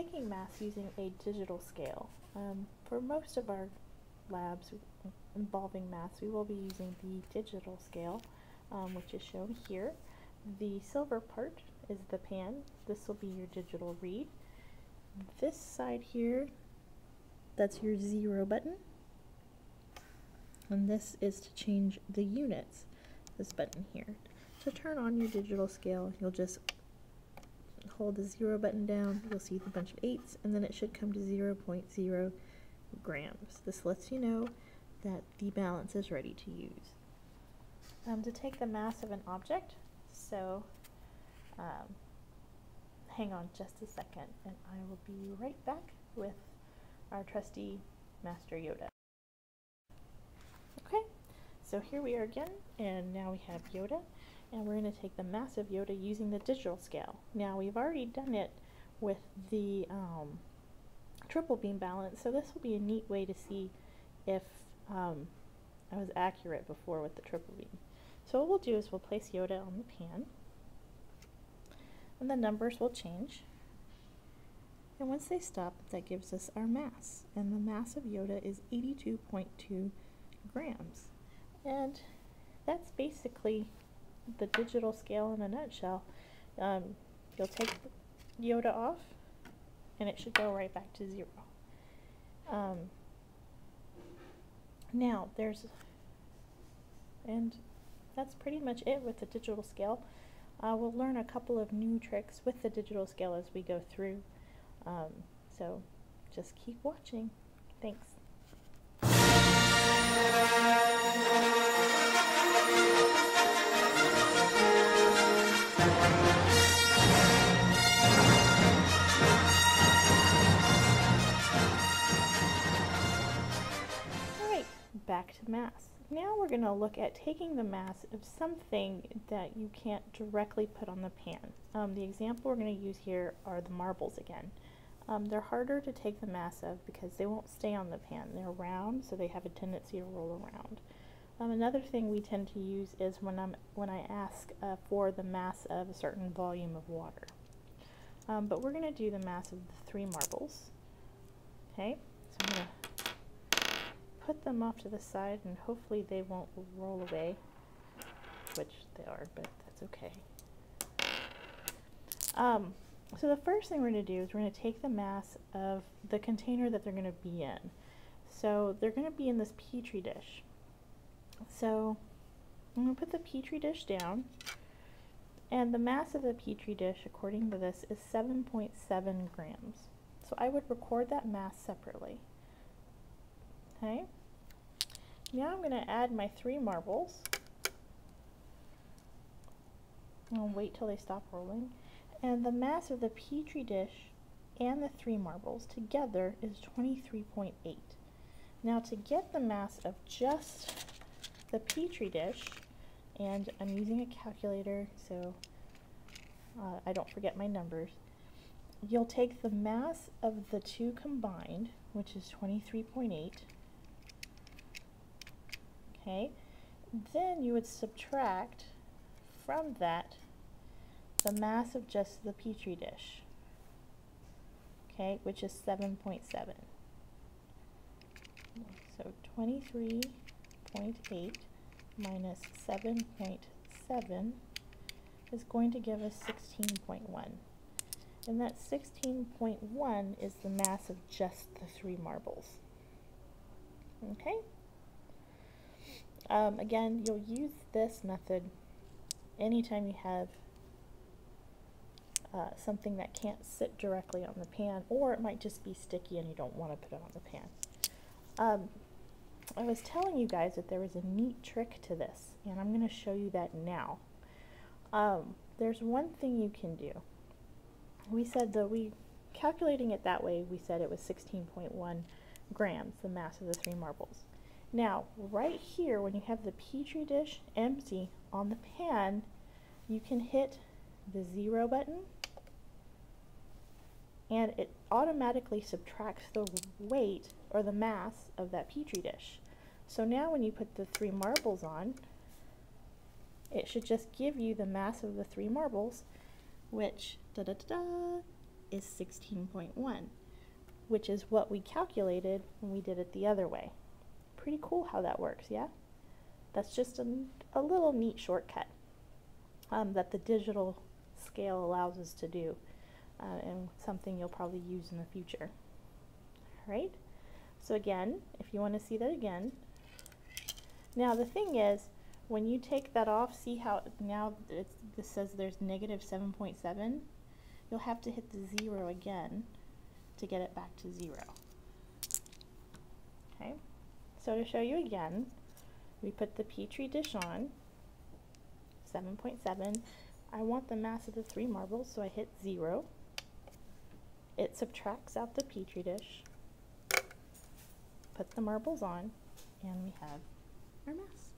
taking mass using a digital scale. Um, for most of our labs involving mass, we will be using the digital scale, um, which is shown here. The silver part is the pan. This will be your digital read. This side here, that's your zero button. And this is to change the units, this button here. To turn on your digital scale, you'll just hold the zero button down, you'll see the bunch of eights, and then it should come to 0 0.0 grams. This lets you know that the balance is ready to use. Um, to take the mass of an object, so um, hang on just a second and I will be right back with our trusty Master Yoda. Okay, so here we are again and now we have Yoda and we're going to take the massive Yoda using the digital scale. Now we've already done it with the um, triple beam balance, so this will be a neat way to see if um, I was accurate before with the triple beam. So what we'll do is we'll place Yoda on the pan, and the numbers will change. And once they stop, that gives us our mass, and the mass of Yoda is 82.2 grams. And that's basically the digital scale in a nutshell. Um, you'll take Yoda off and it should go right back to zero. Um, now there's, and that's pretty much it with the digital scale. Uh, we'll learn a couple of new tricks with the digital scale as we go through. Um, so just keep watching. Thanks. Back to mass. Now we're going to look at taking the mass of something that you can't directly put on the pan. Um, the example we're going to use here are the marbles again. Um, they're harder to take the mass of because they won't stay on the pan. They're round, so they have a tendency to roll around. Um, another thing we tend to use is when, I'm, when I ask uh, for the mass of a certain volume of water. Um, but we're going to do the mass of the three marbles. Okay, so I'm going to put them off to the side and hopefully they won't roll away, which they are, but that's okay. Um, so the first thing we're going to do is we're going to take the mass of the container that they're going to be in. So they're going to be in this petri dish. So I'm going to put the petri dish down and the mass of the petri dish according to this is 7.7 grams. So I would record that mass separately. Okay. Now I'm going to add my three marbles. I'll wait till they stop rolling. And the mass of the petri dish and the three marbles together is 23.8. Now to get the mass of just the petri dish, and I'm using a calculator so uh, I don't forget my numbers, you'll take the mass of the two combined, which is 23.8, okay? Then you would subtract from that the mass of just the Petri dish, okay, which is 7.7. So 23.8 minus 7.7 is going to give us 16.1. And that 16.1 is the mass of just the three marbles. Okay? Um, again, you'll use this method anytime you have uh, something that can't sit directly on the pan, or it might just be sticky and you don't want to put it on the pan. Um, I was telling you guys that there was a neat trick to this, and I'm going to show you that now. Um, there's one thing you can do. We said that we, calculating it that way, we said it was 16.1 grams, the mass of the three marbles. Now, right here, when you have the Petri dish empty on the pan, you can hit the zero button and it automatically subtracts the weight or the mass of that Petri dish. So now when you put the three marbles on, it should just give you the mass of the three marbles, which da da da, da is 16.1, which is what we calculated when we did it the other way. Pretty cool how that works, yeah? That's just a, a little neat shortcut um, that the digital scale allows us to do uh, and something you'll probably use in the future. All right, so again, if you want to see that again, now the thing is, when you take that off, see how now this says there's negative 7.7? You'll have to hit the zero again to get it back to zero. Okay, so to show you again, we put the Petri dish on, 7.7. I want the mass of the three marbles, so I hit zero. It subtracts out the Petri dish, put the marbles on, and we have our mass.